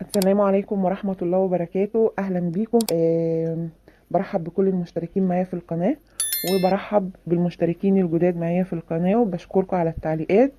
السلام عليكم ورحمة الله وبركاته. أهلا بيكم. آه برحب بكل المشتركين معايا في القناة وبرحب بالمشتركين الجداد معايا في القناة وبشكركم على التعليقات.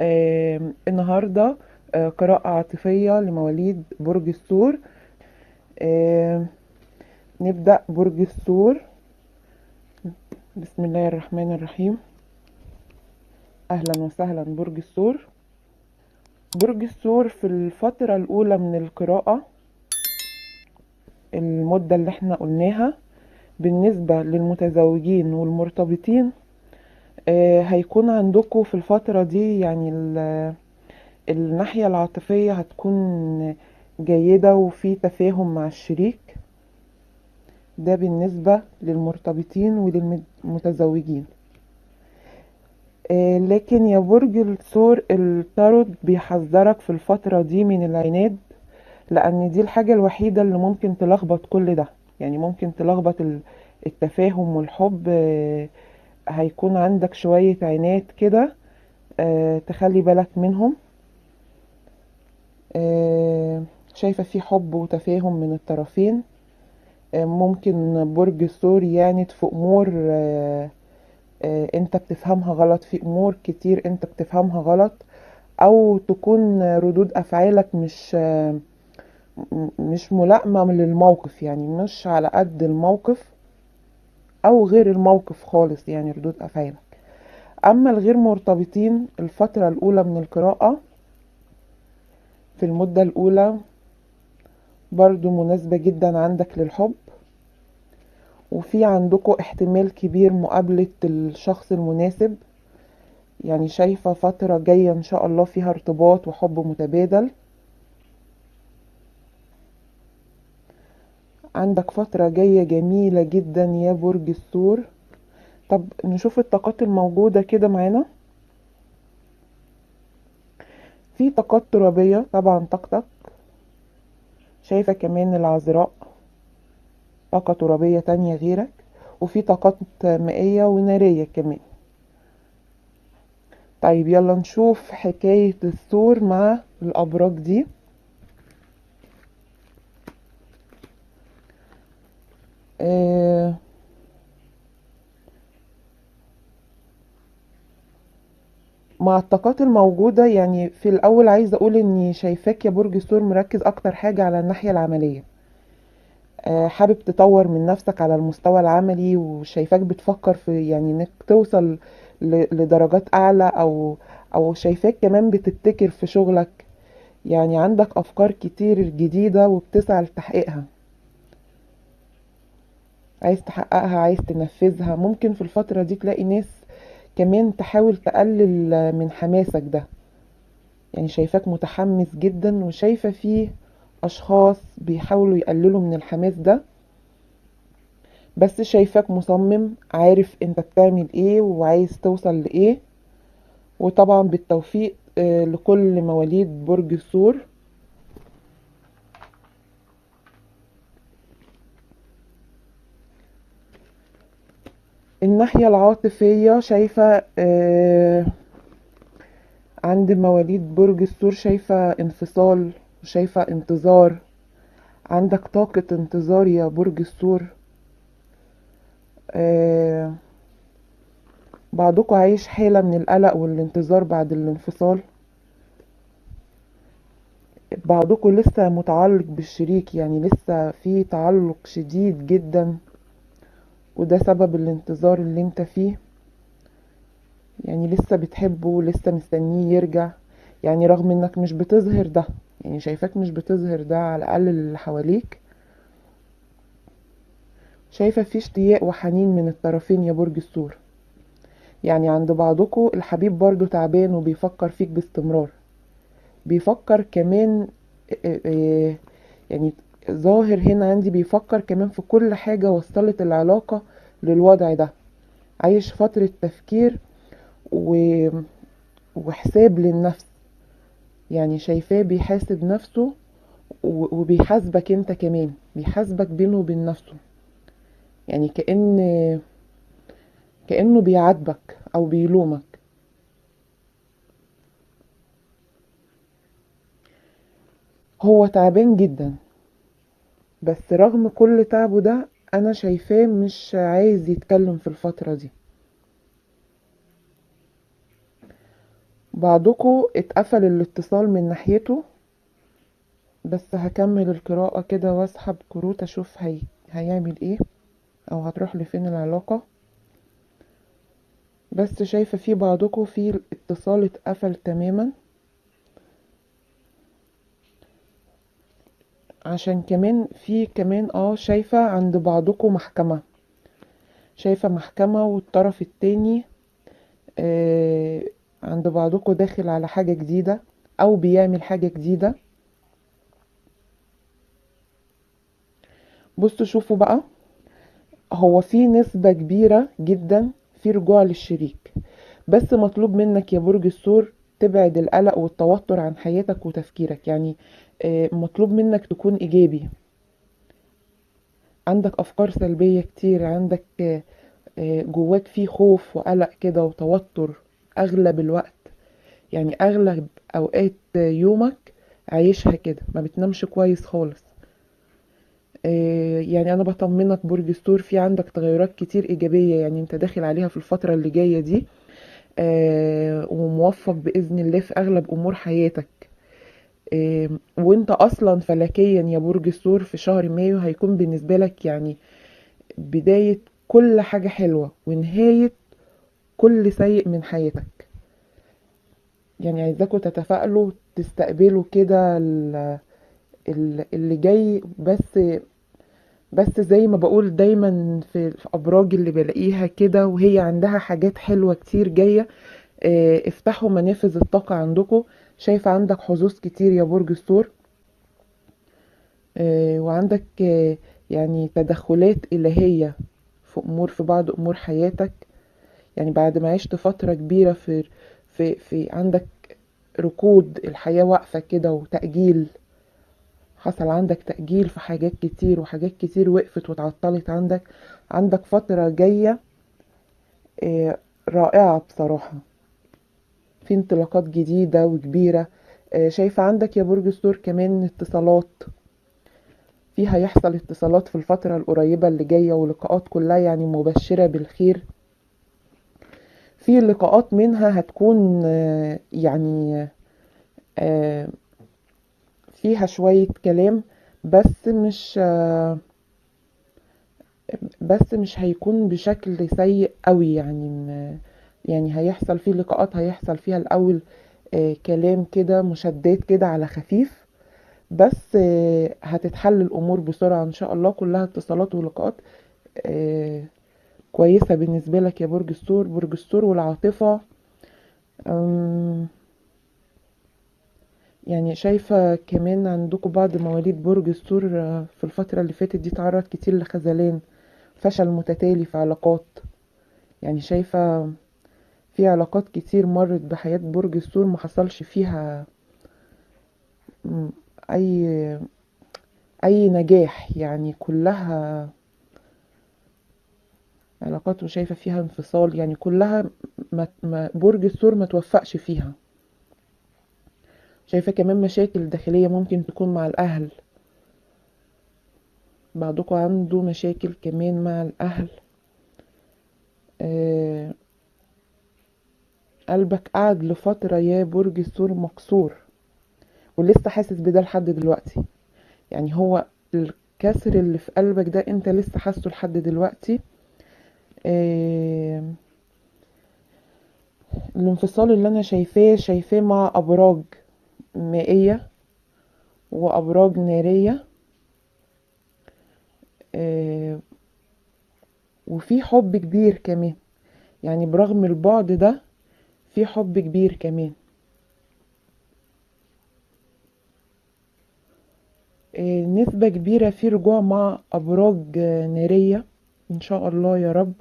آه النهاردة آه قراءة عاطفية لمواليد برج الثور نبدأ برج الثور بسم الله الرحمن الرحيم. أهلا وسهلا برج الثور برج الثور في الفترة الأولى من القراءة المدة اللي إحنا قلناها بالنسبة للمتزوجين والمرتبطين آه هيكون عندكم في الفترة دي يعني الناحية العاطفية هتكون جيدة وفي تفاهم مع الشريك. ده بالنسبة للمرتبطين وللمتزوجين. لكن يا برج الثور التاروت بيحذرك في الفترة دي من العناد لأن دي الحاجة الوحيدة اللي ممكن تلخبط كل ده. يعني ممكن تلخبط التفاهم والحب آه هيكون عندك شوية عناد كده آه تخلي بالك منهم. شايفة في حب وتفاهم من الطرفين. ممكن برج الثور يعند في أمور انت بتفهمها غلط. في امور كتير انت بتفهمها غلط. أو تكون ردود افعالك مش مش ملائمة للموقف يعني مش على قد الموقف أو غير الموقف خالص يعني ردود افعالك. اما الغير مرتبطين الفترة الاولى من القراءة في المدة الاولى برضو مناسبة جدا عندك للحب. وفي عندكم احتمال كبير مقابلة الشخص المناسب. يعني شايفة فترة جاية إن شاء الله فيها ارتباط وحب متبادل. عندك فترة جاية جميلة جدا يا برج الثور طب نشوف الطاقات الموجودة كده معانا. في طاقات ترابية طبعا طاقتك. شايفة كمان العذراء. طاقة ترابية تانية غيرك وفي طاقات مائية ونارية كمان. طيب يلا نشوف حكاية الثور مع الأبراج دي. آه مع الطاقات الموجودة يعني في الأول عايزة أقول إني شايفاك يا برج الثور مركز أكتر حاجة على الناحية العملية. حابب تطور من نفسك على المستوى العملي وشايفاك بتفكر في يعني إنك توصل لدرجات أعلى أو أو شايفاك كمان بتبتكر في شغلك. يعني عندك أفكار كتير جديدة وبتسعى لتحقيقها. عايز تحققها عايز تنفذها. ممكن في الفترة دي تلاقي ناس كمان تحاول تقلل من حماسك ده. يعني شايفاك متحمس جدا وشايفة فيه أشخاص بيحاولوا يقللوا من الحماس ده بس شايفاك مصمم عارف أنت بتعمل إيه وعايز توصل لإيه. وطبعا بالتوفيق لكل مواليد برج الثور الناحية العاطفية شايفة عند مواليد برج الثور شايفة انفصال وشايفة انتظار. عندك طاقة انتظار يا برج الثور آه بعضكم عايش حالة من القلق والانتظار بعد الانفصال. بعضكم لسه متعلق بالشريك يعني لسه في تعلق شديد جدا وده سبب الانتظار اللي انت فيه. يعني لسه بتحبه لسه مستنيه يرجع. يعني رغم انك مش بتظهر ده. يعني شايفاك مش بتظهر ده على الأقل اللي حواليك. شايفة في اشتياق وحنين من الطرفين يا برج الثور يعني عند بعضكم الحبيب برضو تعبان وبيفكر فيك باستمرار. بيفكر كمان يعني ظاهر هنا عندي بيفكر كمان في كل حاجة وصلت العلاقة للوضع ده. عايش فترة تفكير و... وحساب للنفس. يعني شايفاه بيحاسب نفسه وبيحاسبك انت كمان بيحاسبك بينه وبين نفسه. يعني كأن كأنه بيعاتبك أو بيلومك. هو تعبان جدا بس رغم كل تعبه ده أنا شايفاه مش عايز يتكلم في الفترة دي. بعضكم اتقفل الاتصال من ناحيته بس هكمل القراءة كده واسحب كروت أشوف هي... هيعمل إيه أو هتروح لفين العلاقة. بس شايفة في بعضكم في الاتصال اتقفل تماما. عشان كمان في كمان آه شايفة عند بعضكم محكمة. شايفة محكمة والطرف التاني آه عند بعضكم داخل على حاجة جديدة أو بيعمل حاجة جديدة. بصوا شوفوا بقى. هو في نسبة كبيرة جدا في رجوع للشريك. بس مطلوب منك يا برج الثور تبعد القلق والتوتر عن حياتك وتفكيرك. يعني مطلوب منك تكون إيجابي. عندك أفكار سلبية كتير. عندك جواك في خوف وقلق كده وتوتر. أغلب الوقت. يعني أغلب أوقات يومك عايشها كده ما بتنامش كويس خالص. يعني أنا بطمنك برج الثور في عندك تغيرات كتير إيجابية يعني أنت داخل عليها في الفترة اللي جاية دي. وموفق بإذن الله في أغلب أمور حياتك. وأنت أصلا فلكيا يا برج الثور في شهر مايو هيكون بالنسبة لك يعني بداية كل حاجة حلوة ونهاية كل سيء من حياتك. يعني عايزاكم تتفائلوا تستقبلوا كده اللي جاي بس بس زي ما بقول دايما في الأبراج اللي بلاقيها كده وهي عندها حاجات حلوة كتير جاية آه افتحوا منافذ الطاقة عندكم شايفة عندك حظوظ كتير يا برج الثور آه وعندك آه يعني تدخلات إلهية في أمور في بعض أمور حياتك. يعني بعد ما عشت فترة كبيرة في في في عندك ركود الحياة واقفة كده وتأجيل حصل عندك تأجيل في حاجات كتير وحاجات كتير وقفت واتعطلت عندك عندك فترة جاية رائعة بصراحة. في انطلاقات جديدة وكبيرة. شايفة عندك يا برج الثور كمان اتصالات. فيها يحصل اتصالات في الفترة القريبة اللي جاية ولقاءات كلها يعني مبشرة بالخير. في لقاءات منها هتكون يعني فيها شوية كلام بس مش بس مش هيكون بشكل سيء قوي يعني يعني هيحصل فيه لقاءات هيحصل فيها الأول كلام كده مشدات كده على خفيف بس هتتحل الأمور بسرعة إن شاء الله. كلها اتصالات ولقاءات كويسة بالنسبة لك يا برج الثور برج الثور والعاطفة يعني شايفة كمان عندكم بعض مواليد برج الثور في الفترة اللي فاتت دي تعرض كتير لخذلان فشل متتالي في علاقات. يعني شايفة في علاقات كتير مرت بحياة برج الثور ما حصلش فيها أي أي نجاح. يعني كلها علاقات وشايفة فيها انفصال يعني كلها ما برج الثور ما توفقش فيها. شايفة كمان مشاكل داخلية ممكن تكون مع الأهل. بعضكم عنده مشاكل كمان مع الأهل. آه قلبك قعد لفترة يا برج الثور مكسور ولسه حاسس بده لحد دلوقتي. يعني هو الكسر اللي في قلبك ده انت لسه حاسه لحد دلوقتي. الانفصال اللي أنا شايفاه شايفاه مع أبراج مائية وأبراج نارية. وفي حب كبير كمان. يعني برغم البعد ده في حب كبير كمان. نسبة كبيرة في رجوع مع أبراج نارية. إن شاء الله يا رب.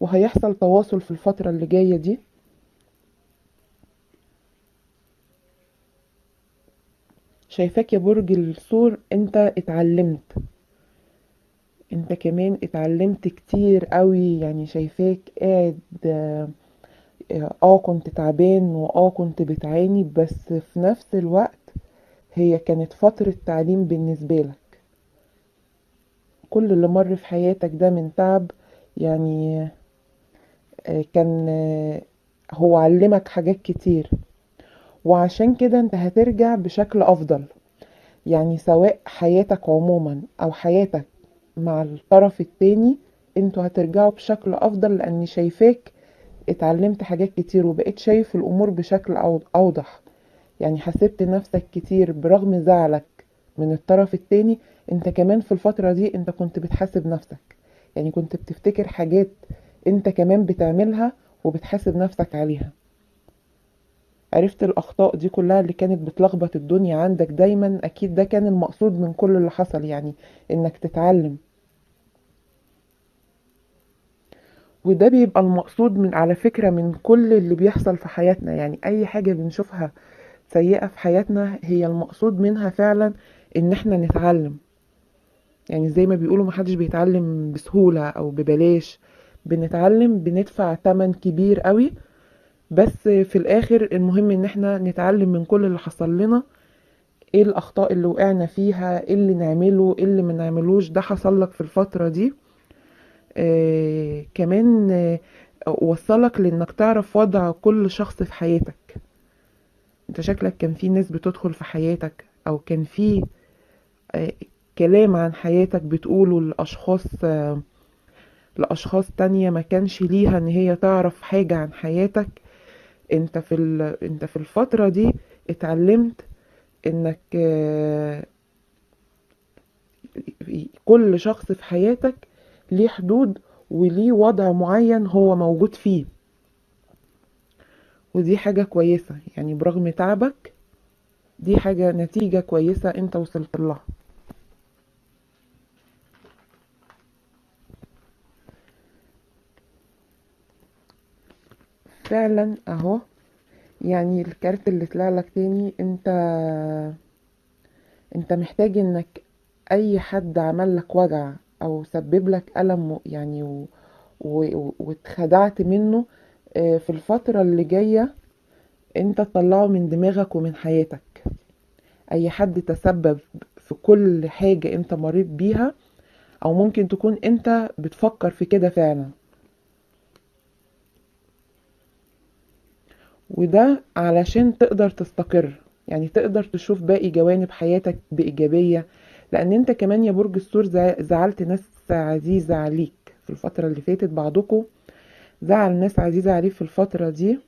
وهيحصل تواصل في الفترة اللي جاية دي. شايفاك يا برج الثور انت اتعلمت. انت كمان اتعلمت كتير قوي. يعني شايفاك قاعد آه كنت تعبان واه كنت بتعاني بس في نفس الوقت هي كانت فترة تعليم بالنسبة لك. كل اللي مر في حياتك ده من تعب يعني كان هو علمك حاجات كتير. وعشان كده انت هترجع بشكل أفضل. يعني سواء حياتك عموما أو حياتك مع الطرف التاني أنتوا هترجعوا بشكل أفضل لأني شايفاك اتعلمت حاجات كتير وبقيت شايف الأمور بشكل أوضح. يعني حسبت نفسك كتير برغم زعلك من الطرف التاني انت كمان في الفترة دي انت كنت بتحاسب نفسك. يعني كنت بتفتكر حاجات انت كمان بتعملها وبتحاسب نفسك عليها. عرفت الأخطاء دي كلها اللي كانت بتلخبط الدنيا عندك دايما؟ أكيد ده كان المقصود من كل اللي حصل يعني إنك تتعلم. وده بيبقى المقصود من على فكرة من كل اللي بيحصل في حياتنا. يعني أي حاجة بنشوفها سيئة في حياتنا هي المقصود منها فعلا إن إحنا نتعلم. يعني زي ما بيقولوا محدش بيتعلم بسهولة أو ببلاش. بنتعلم بندفع تمن كبير قوي بس في الآخر المهم إن إحنا نتعلم من كل اللي حصل لنا إيه الأخطاء اللي وقعنا فيها إيه اللي نعمله إيه اللي ما نعملوش ده حصل لك في الفترة دي. آه كمان آه وصلك لإنك تعرف وضع كل شخص في حياتك. أنت شكلك كان في ناس بتدخل في حياتك أو كان في آه كلام عن حياتك بتقوله لأشخاص آه لأشخاص تانية ما كانش ليها إن هي تعرف حاجة عن حياتك أنت في. أنت في الفترة دي اتعلمت إنك كل شخص في حياتك ليه حدود وليه وضع معين هو موجود فيه ودي حاجة كويسة يعني برغم تعبك دي حاجة نتيجة كويسة أنت وصلت لها فعلا أهو. يعني الكارت اللي طلع لك تاني أنت أنت محتاج إنك أي حد عمل لك وجع أو سبب لك ألم يعني و... و... واتخدعت منه آه، في الفترة اللي جاية أنت تطلعه من دماغك ومن حياتك. أي حد تسبب في كل حاجة أنت مريت بيها أو ممكن تكون أنت بتفكر في كده فعلا. وده علشان تقدر تستقر. يعني تقدر تشوف باقي جوانب حياتك بإيجابية لأن أنت كمان يا برج الثور زع- زعلت ناس عزيزة عليك في الفترة اللي فاتت. بعضكم زعل ناس عزيزة عليه في الفترة دي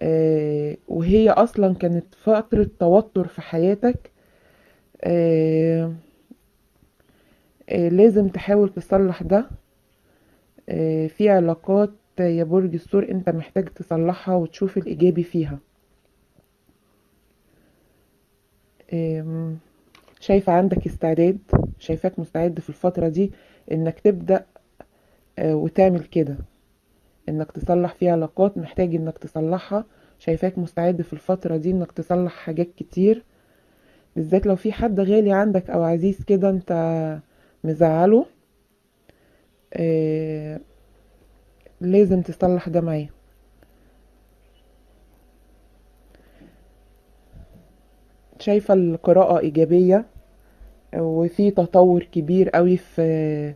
آه، وهي أصلا كانت فترة توتر في حياتك آه، آه، لازم تحاول تصلح ده آه، في علاقات يا برج الثور انت محتاج تصلحها وتشوف الإيجابي فيها. شايفة عندك استعداد شايفاك مستعد في الفترة دي إنك تبدأ آه، وتعمل كده. إنك تصلح في علاقات محتاج إنك تصلحها. شايفاك مستعد في الفترة دي إنك تصلح حاجات كتير. بالذات لو في حد غالي عندك أو عزيز كده أنت مزعله. آه، لازم تصلح ده معاه شايفة القراءة إيجابية وفي تطور كبير قوي في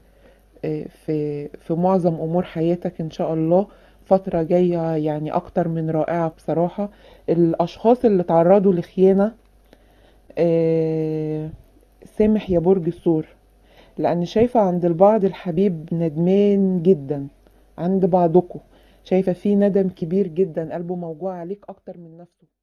في في معظم أمور حياتك إن شاء الله. فترة جاية يعني أكتر من رائعة بصراحة. الأشخاص اللي تعرضوا لخيانة آه، سامح يا برج الثور لأن شايفة عند البعض الحبيب ندمان جدا. عند بعضكم. شايفة في ندم كبير جدا. قلبه موجوع عليك أكتر من نفسه.